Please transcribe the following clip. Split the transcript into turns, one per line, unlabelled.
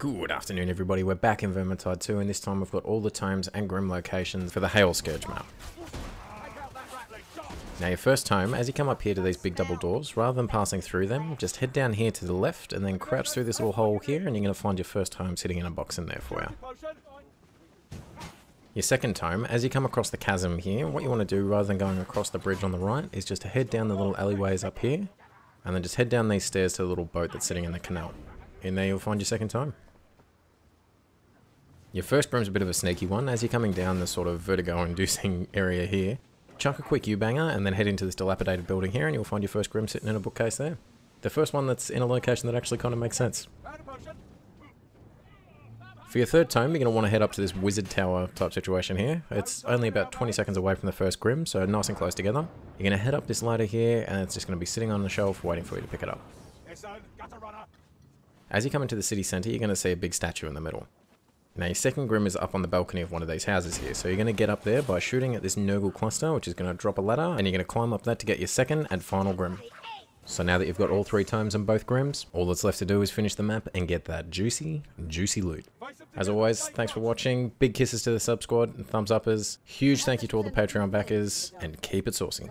Good afternoon everybody, we're back in Vermintide 2 and this time we've got all the tomes and grim locations for the Halescourge map. Now your first tome, as you come up here to these big double doors, rather than passing through them, just head down here to the left and then crouch through this little hole here and you're going to find your first tome sitting in a box in there for you. Your second tome, as you come across the chasm here, what you want to do rather than going across the bridge on the right is just to head down the little alleyways up here and then just head down these stairs to the little boat that's sitting in the canal. In there you'll find your second tome. Your first room's a bit of a sneaky one. As you're coming down this sort of vertigo-inducing area here, chuck a quick U-banger and then head into this dilapidated building here and you'll find your first Grim sitting in a bookcase there. The first one that's in a location that actually kind of makes sense. For your third tome, you're going to want to head up to this wizard tower type situation here. It's only about 20 seconds away from the first Grim, so nice and close together. You're going to head up this ladder here, and it's just going to be sitting on the shelf waiting for you to pick it up. As you come into the city centre, you're going to see a big statue in the middle. Now your second Grim is up on the balcony of one of these houses here, so you're going to get up there by shooting at this Nurgle cluster, which is going to drop a ladder, and you're going to climb up that to get your second and final Grim. So now that you've got all three tomes and both Grims, all that's left to do is finish the map and get that juicy, juicy loot. As always, thanks for watching, big kisses to the sub squad and thumbs uppers, huge thank you to all the Patreon backers, and keep it saucy.